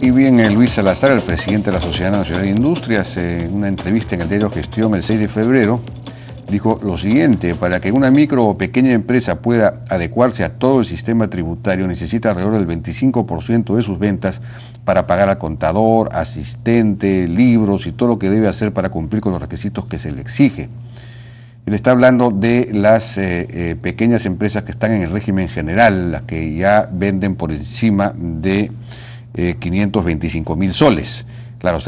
Y bien, eh, Luis Salazar, el presidente de la Sociedad Nacional de Industrias, en una entrevista en el diario Gestión el 6 de febrero, dijo lo siguiente, para que una micro o pequeña empresa pueda adecuarse a todo el sistema tributario necesita alrededor del 25% de sus ventas para pagar al contador, asistente, libros y todo lo que debe hacer para cumplir con los requisitos que se le exige. Él está hablando de las eh, eh, pequeñas empresas que están en el régimen general, las que ya venden por encima de 525 eh, mil soles. Claro,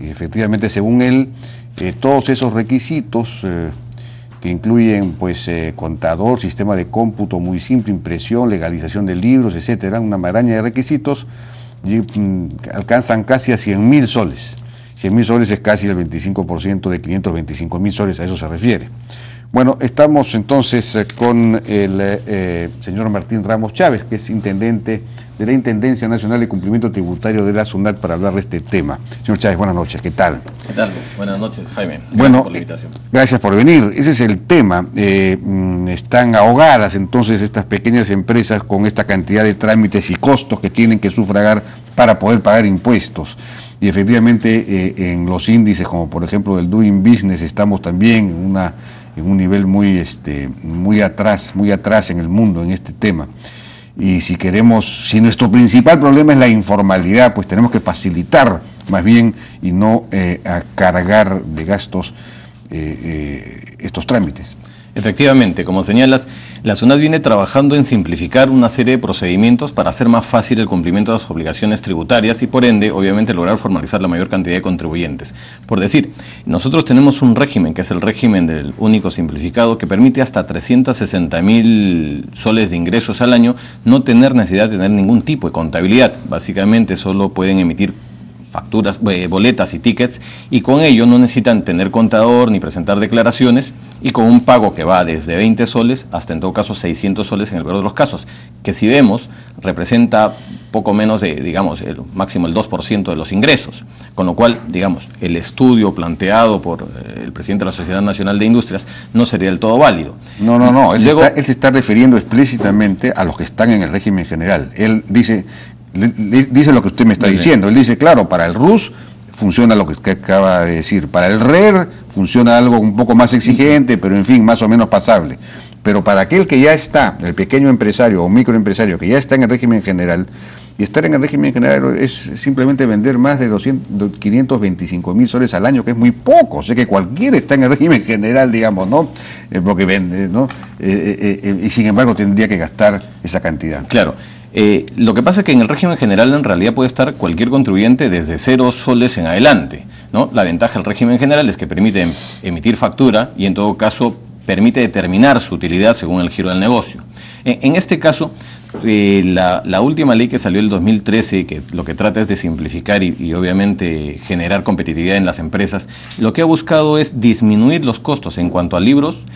efectivamente, según él, eh, todos esos requisitos eh, que incluyen pues contador, sistema de cómputo muy simple, impresión, legalización de libros, etcétera, una maraña de requisitos, mm, alcanzan casi a 100 mil soles. 100 mil soles es casi el 25% de 525 mil soles, a eso se refiere. Bueno, estamos entonces eh, con el eh, señor Martín Ramos Chávez, que es intendente de la Intendencia Nacional de Cumplimiento Tributario de la SUNAT para hablar de este tema. Señor Chávez, buenas noches, ¿qué tal? ¿Qué tal? Buenas noches, Jaime. Gracias bueno, por la invitación. Gracias por venir. Ese es el tema. Eh, mm, están ahogadas entonces estas pequeñas empresas con esta cantidad de trámites y costos que tienen que sufragar para poder pagar impuestos. Y efectivamente en los índices, como por ejemplo del Doing Business, estamos también en una en un nivel muy, este, muy atrás, muy atrás en el mundo en este tema. Y si queremos, si nuestro principal problema es la informalidad, pues tenemos que facilitar más bien y no eh, cargar de gastos eh, eh, estos trámites. Efectivamente, como señalas, la SUNAT viene trabajando en simplificar una serie de procedimientos para hacer más fácil el cumplimiento de las obligaciones tributarias y por ende, obviamente, lograr formalizar la mayor cantidad de contribuyentes. Por decir, nosotros tenemos un régimen, que es el régimen del único simplificado, que permite hasta 360 mil soles de ingresos al año no tener necesidad de tener ningún tipo de contabilidad. Básicamente solo pueden emitir facturas, eh, boletas y tickets, y con ello no necesitan tener contador ni presentar declaraciones, y con un pago que va desde 20 soles hasta en todo caso 600 soles en el peor de los casos, que si vemos representa poco menos de, digamos, el máximo el 2% de los ingresos, con lo cual, digamos, el estudio planteado por eh, el presidente de la Sociedad Nacional de Industrias no sería del todo válido. No, no, no, él, él se está refiriendo explícitamente a los que están en el régimen general. Él dice dice lo que usted me está diciendo. Él dice, claro, para el RUS funciona lo que usted acaba de decir. Para el RER funciona algo un poco más exigente, pero en fin, más o menos pasable. Pero para aquel que ya está, el pequeño empresario o microempresario que ya está en el régimen general, y estar en el régimen general es simplemente vender más de 200, 525 mil soles al año, que es muy poco. Sé que cualquiera está en el régimen general, digamos, ¿no? Eh, porque vende, ¿no? Eh, eh, y sin embargo tendría que gastar esa cantidad. Claro. Eh, lo que pasa es que en el régimen general en realidad puede estar cualquier contribuyente desde cero soles en adelante. ¿No? La ventaja del régimen general es que permite em, emitir factura y en todo caso permite determinar su utilidad según el giro del negocio. En, este caso, eh, la, última ley que salió el 2013, que lo que trata es de simplificar y, y, obviamente generar competitividad en las empresas, lo que ha buscado es disminuir los costos en cuanto a libros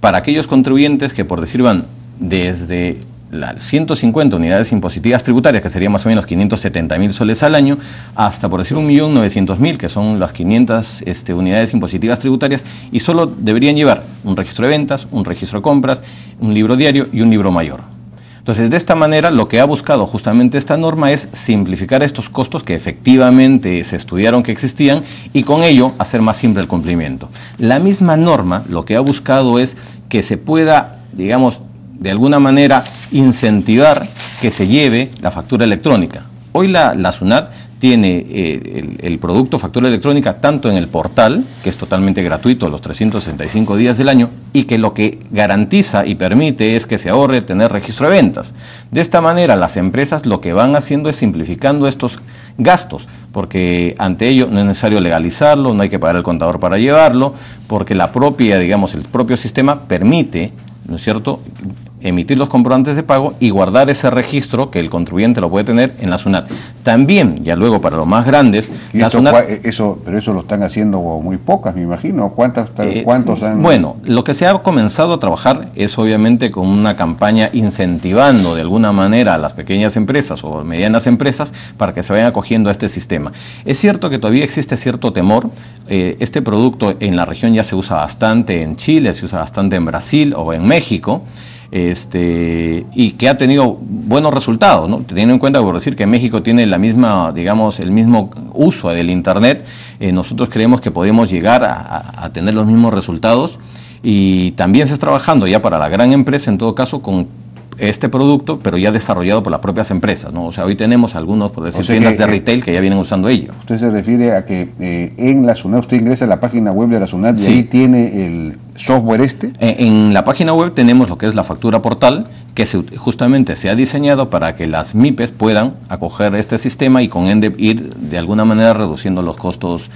para aquellos contribuyentes que, por decir, van desde las 150 unidades impositivas tributarias, que serían más o menos 570 mil soles al año, hasta por decir 1.900.000, que son las 500 este, unidades impositivas tributarias, y solo deberían llevar un registro de ventas, un registro de compras, un libro diario y un libro mayor. Entonces, de esta manera, lo que ha buscado justamente esta norma es simplificar estos costos que efectivamente se estudiaron que existían y con ello hacer más simple el cumplimiento. La misma norma lo que ha buscado es que se pueda, digamos, de alguna manera incentivar que se lleve la factura electrónica. Hoy la, la SUNAT tiene eh, el, producto factura electrónica tanto en el portal, que es totalmente gratuito los 365 días del año, y que lo que garantiza y permite es que se ahorre tener registro de ventas. De esta manera las empresas lo que van haciendo es simplificando estos gastos, porque ante ello no es necesario legalizarlo, no hay que pagar el contador para llevarlo, porque la propia, digamos, el propio sistema permite ¿no es cierto?, emitir los comprobantes de pago y guardar ese registro que el contribuyente lo puede tener en la SUNAT. También, ya luego para los más grandes, la eso, pero eso lo están haciendo muy pocas, me imagino. ¿Cuántas, eh, ¿Cuántos han...? Bueno, lo que se ha comenzado a trabajar es obviamente con una campaña incentivando de alguna manera a las pequeñas empresas o medianas empresas para que se vayan acogiendo a este sistema. Es cierto que todavía existe cierto temor. Eh, este producto en la región ya se usa bastante en Chile, se usa bastante en Brasil o en México. Este, y que ha tenido buenos resultados, ¿no? teniendo en cuenta, por decir, que México tiene la misma, digamos, el mismo uso del Internet, eh, nosotros creemos que podemos llegar a, tener los mismos resultados y también se está trabajando ya para la gran empresa, en todo caso, con este producto, pero ya desarrollado por las propias empresas, ¿no? O sea, hoy tenemos algunos, por decir, tiendas de eh, retail que ya vienen usando ello. Usted se refiere a que eh, en la SUNAT, usted ingresa a la página web de la SUNAT y ahí tiene el software este. En, la página web tenemos lo que es la factura portal, que justamente se ha diseñado para que las MIPES puedan acoger este sistema y con ende ir de alguna manera reduciendo los costos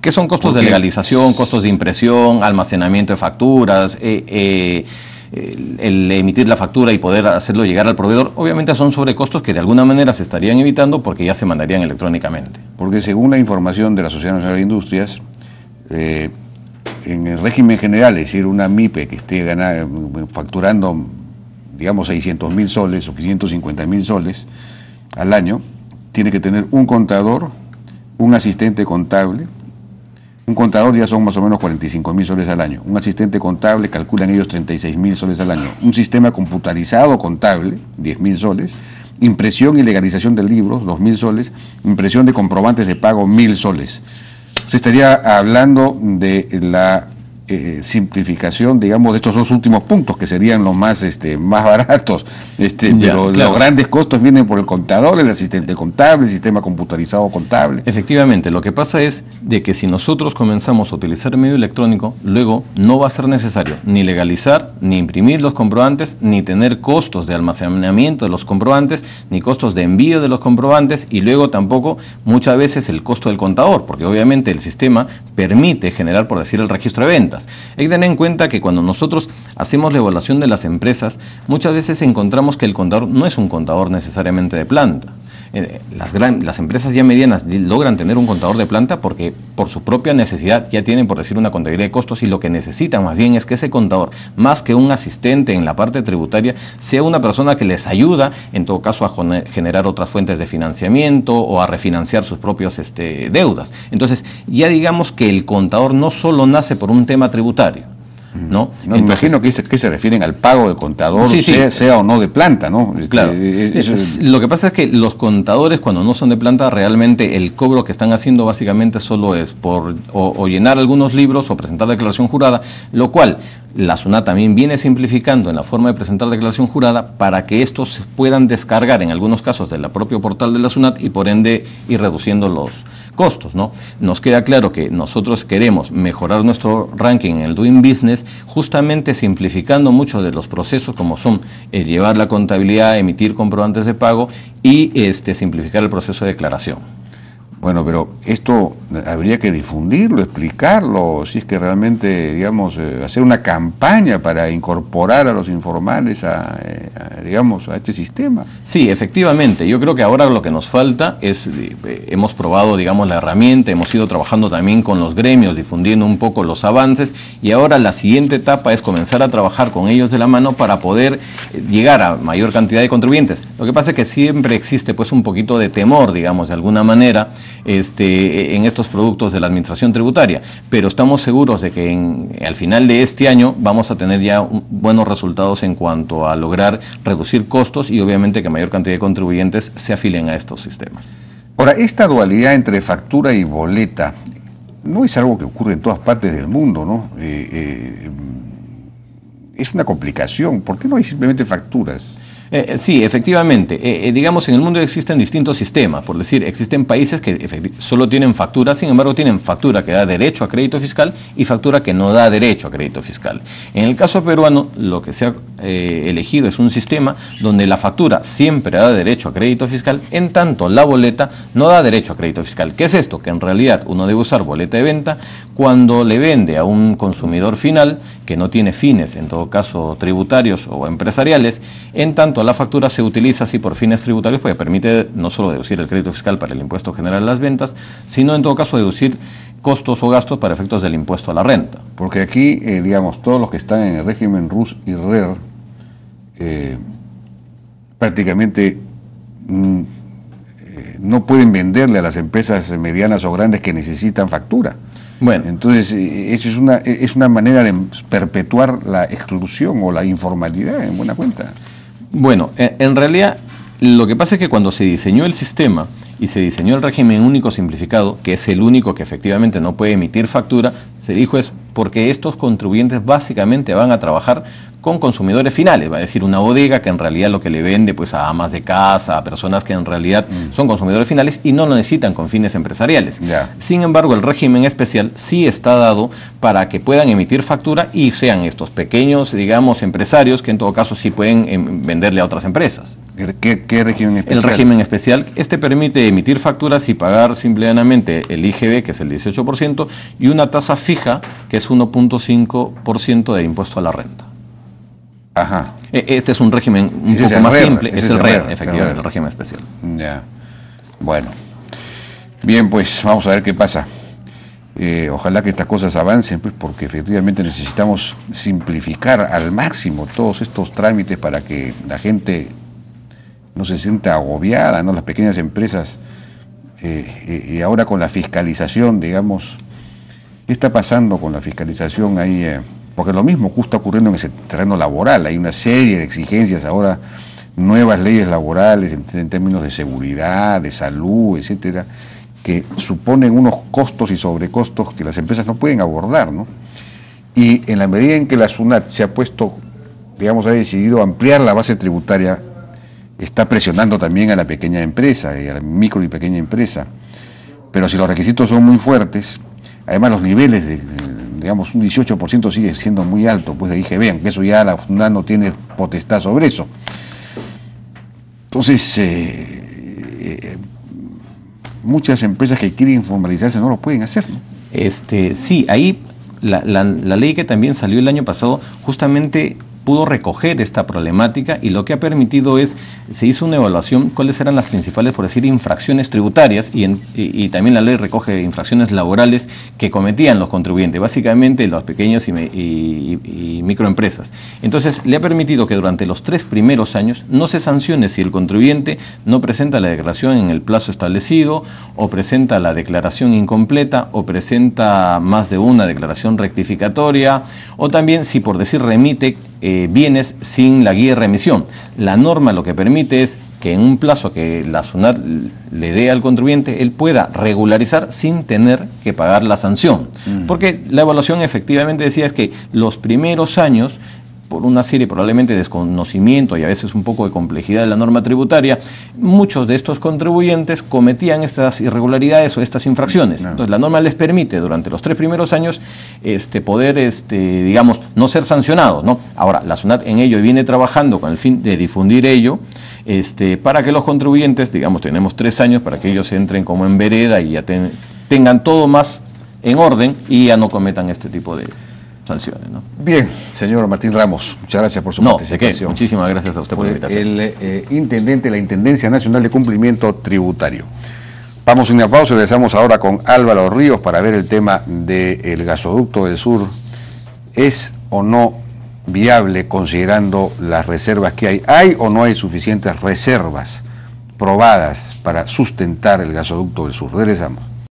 que son costos de legalización, costos de impresión, almacenamiento de facturas, eh, eh el, emitir la factura y poder hacerlo llegar al proveedor, obviamente son sobrecostos que de alguna manera se estarían evitando porque ya se mandarían electrónicamente. Porque según la información de la Sociedad Nacional de Industrias, eh, en el régimen general, es decir, una MIPE que esté facturando, digamos, 600 mil soles o 550 mil soles al año, tiene que tener un contador, un asistente contable, un contador ya son más o menos 45 mil soles al año. Un asistente contable calculan ellos 36 mil soles al año. Un sistema computarizado contable, 10 mil soles. Impresión y legalización de libros, 2 mil soles. Impresión de comprobantes de pago, mil soles. Se estaría hablando de la eh, simplificación, digamos, de estos dos últimos puntos, que serían los más, este, más baratos, este, pero los grandes costos vienen por el contador, el asistente contable, el sistema computarizado contable. Efectivamente, lo que pasa es de que si nosotros comenzamos a utilizar el medio electrónico, luego no va a ser necesario ni legalizar, ni imprimir los comprobantes, ni tener costos de almacenamiento de los comprobantes, ni costos de envío de los comprobantes, y luego tampoco muchas veces el costo del contador, porque obviamente el sistema permite generar, por decir, el registro de ventas hay que tener en cuenta que cuando nosotros hacemos la evaluación de las empresas, muchas veces encontramos que el contador no es un contador necesariamente de planta. Eh, las, las empresas ya medianas logran tener un contador de planta porque por su propia necesidad ya tienen, por decir, una contabilidad de costos y lo que necesitan más bien es que ese contador, más que un asistente en la parte tributaria, sea una persona que les ayuda, en todo caso, a generar otras fuentes de financiamiento o a refinanciar sus propios este, deudas. Entonces, ya digamos que el contador no solo nace por un tema tributario, ¿no? me imagino que, que, se refieren al pago del contador, sea, o no de planta, ¿no? Este, claro. lo que pasa es que los contadores, cuando no son de planta, realmente el cobro que están haciendo básicamente solo es por o, llenar algunos libros o presentar declaración jurada, lo cual la SUNAT también viene simplificando en la forma de presentar declaración jurada para que estos puedan descargar en algunos casos del propio portal de la SUNAT y por ende ir reduciendo los costos. ¿no? Nos queda claro que nosotros queremos mejorar nuestro ranking en el Doing Business justamente simplificando muchos de los procesos como son el llevar la contabilidad, emitir comprobantes de pago y este, simplificar el proceso de declaración. Bueno, pero esto habría que difundirlo, explicarlo, si es que realmente, digamos, eh, hacer una campaña para incorporar a los informales a, eh, digamos, a este sistema. Sí, efectivamente. Yo creo que ahora lo que nos falta es, eh, hemos probado, digamos, la herramienta, hemos ido trabajando también con los gremios, difundiendo un poco los avances y ahora la siguiente etapa es comenzar a trabajar con ellos de la mano para poder llegar a mayor cantidad de contribuyentes. Lo que pasa es que siempre existe pues un poquito de temor, digamos, de alguna manera, este, en estos productos de la administración tributaria, pero estamos seguros de que al final de este año vamos a tener ya buenos resultados en cuanto a lograr reducir costos y obviamente que mayor cantidad de contribuyentes se afilen a estos sistemas. Ahora, esta dualidad entre factura y boleta no es algo que ocurre en todas partes del mundo, ¿no? Eh, eh, es una complicación. ¿Por qué no hay simplemente facturas? Eh, eh, sí, efectivamente. Eh, digamos, en el mundo existen distintos sistemas. Por decir, existen países que solo tienen factura, sin embargo, tienen factura que da derecho a crédito fiscal y factura que no da derecho a crédito fiscal. En el caso peruano, lo que se ha elegido es un sistema donde la factura siempre da derecho a crédito fiscal, en tanto la boleta no da derecho a crédito fiscal. ¿Qué es esto? Que en realidad uno debe usar boleta de venta cuando le vende a un consumidor final que no tiene fines, en todo caso tributarios o empresariales, en tanto la factura se utiliza así por fines tributarios porque permite no solo deducir el crédito fiscal para el impuesto general de las ventas, sino en todo caso deducir costos o gastos para efectos del impuesto a la renta. Porque aquí, eh, digamos, todos los que están en el régimen RUS y RER eh, prácticamente mm, eh, no pueden venderle a las empresas medianas o grandes que necesitan factura. Bueno. Entonces, eso es una, es una manera de perpetuar la exclusión o la informalidad, en buena cuenta. Bueno, en realidad lo que pasa es que cuando se diseñó el sistema y se diseñó el régimen único simplificado, que es el único que efectivamente no puede emitir factura, se dijo es porque estos contribuyentes básicamente van a trabajar con consumidores finales, va a decir una bodega que en realidad lo que le vende pues a amas de casa, a personas que en realidad mm. son consumidores finales y no lo necesitan con fines empresariales. Sin embargo, el régimen especial sí está dado para que puedan emitir factura y sean estos pequeños, digamos, empresarios que en todo caso sí pueden em, venderle a otras empresas. ¿Qué, régimen especial? El régimen especial, este permite emitir facturas y pagar simplemente el IGB, que es el 18%, y una tasa fija, que es 1.5% de impuesto a la renta. Ajá. E, este es un régimen un poco más simple, es, el RER, efectivamente, el régimen especial. Ya. Bueno. Bien, pues vamos a ver qué pasa. Eh, ojalá que estas cosas avancen, pues, porque efectivamente necesitamos simplificar al máximo todos estos trámites para que la gente no se sienta agobiada, ¿no? Las pequeñas empresas, eh, eh, y ahora con la fiscalización, digamos, ¿qué está pasando con la fiscalización ahí? porque lo mismo está ocurriendo en ese terreno laboral, hay una serie de exigencias ahora, nuevas leyes laborales en, términos de seguridad, de salud, etcétera, que suponen unos costos y sobrecostos que las empresas no pueden abordar, ¿no? Y en la medida en que la SUNAT se ha puesto, digamos, ha decidido ampliar la base tributaria, está presionando también a la pequeña empresa y a la micro y pequeña empresa. Pero si los requisitos son muy fuertes, además los niveles de, digamos, un 18% sigue siendo muy alto, pues dije, vean, que eso ya la FUNAT no tiene potestad sobre eso. Entonces, eh, eh, muchas empresas que quieren formalizarse no lo pueden hacer. Este, sí, ahí la, la, ley que también salió el año pasado justamente pudo recoger esta problemática y lo que ha permitido es, se hizo una evaluación, cuáles eran las principales, por decir, infracciones tributarias y, también la ley recoge infracciones laborales que cometían los contribuyentes, básicamente los pequeños y, microempresas. Entonces, le ha permitido que durante los tres primeros años no se sancione si el contribuyente no presenta la declaración en el plazo establecido o presenta la declaración incompleta o presenta más de una declaración rectificatoria o también si por decir remite eh, bienes sin la guía de remisión. La norma lo que permite es que en un plazo que la SUNAT le dé al contribuyente, él pueda regularizar sin tener que pagar la sanción. Mm. Porque la evaluación efectivamente decía es que los primeros años por una serie probablemente de desconocimiento y a veces un poco de complejidad de la norma tributaria, muchos de estos contribuyentes cometían estas irregularidades o estas infracciones. Entonces la norma les permite durante los tres primeros años este, poder, este, digamos, no ser sancionados. ¿no? Ahora, la SUNAT en ello viene trabajando con el fin de difundir ello este, para que los contribuyentes, digamos, tenemos tres años para que ellos entren como en vereda y ya tengan todo más en orden y ya no cometan este tipo de, sanciones. ¿no? Bien, señor Martín Ramos, muchas gracias por su no, participación. Muchísimas gracias a usted por la invitación. El eh, intendente de la Intendencia Nacional de Cumplimiento Tributario. Vamos a una pausa y regresamos ahora con Álvaro Ríos para ver el tema del gasoducto del sur. ¿Es o no viable considerando las reservas que hay? ¿Hay o no hay suficientes reservas probadas para sustentar el gasoducto del sur? Regresamos.